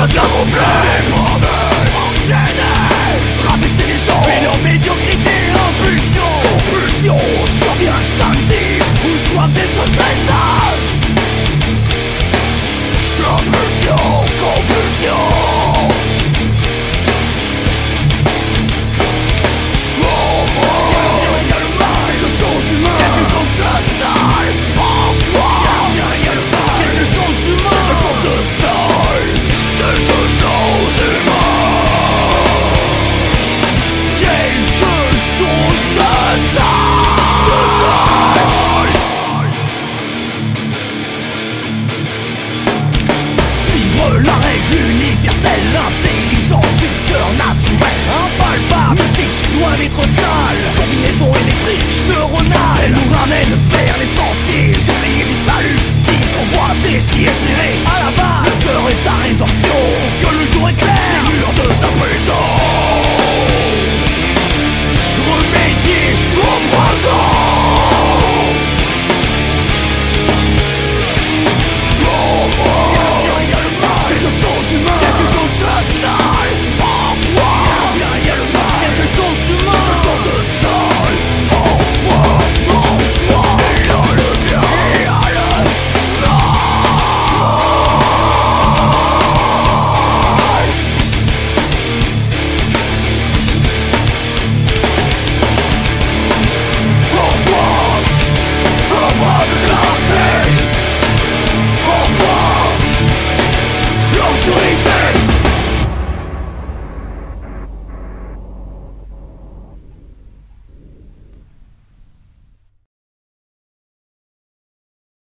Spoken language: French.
A ja mówię pareil universelle, L'intelligence du cœur naturel Impalpable, mystique, loin d'être sale. Combinaison électrique, neuronale. Elle nous ramène vers les sentiers Oubliés du salut